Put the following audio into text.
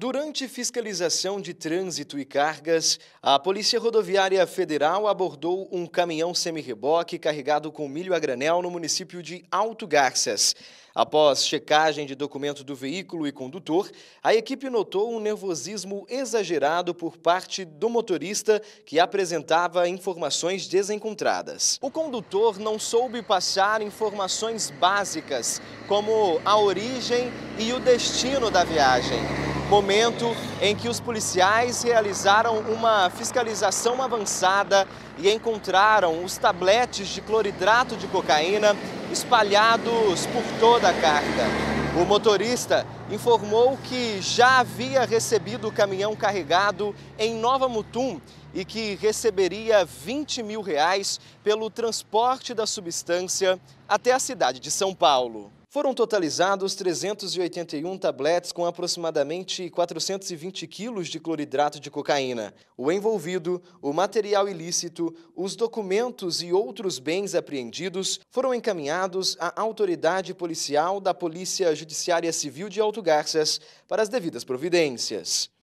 Durante fiscalização de trânsito e cargas, a Polícia Rodoviária Federal abordou um caminhão semi-reboque carregado com milho a granel no município de Alto Garças. Após checagem de documento do veículo e condutor, a equipe notou um nervosismo exagerado por parte do motorista que apresentava informações desencontradas. O condutor não soube passar informações básicas, como a origem e o destino da viagem momento em que os policiais realizaram uma fiscalização avançada e encontraram os tabletes de cloridrato de cocaína espalhados por toda a carga. O motorista informou que já havia recebido o caminhão carregado em Nova Mutum e que receberia 20 mil reais pelo transporte da substância até a cidade de São Paulo. Foram totalizados 381 tabletes com aproximadamente 420 quilos de cloridrato de cocaína. O envolvido, o material ilícito, os documentos e outros bens apreendidos foram encaminhados à autoridade policial da Polícia Judiciária Civil de Alto Garças para as devidas providências.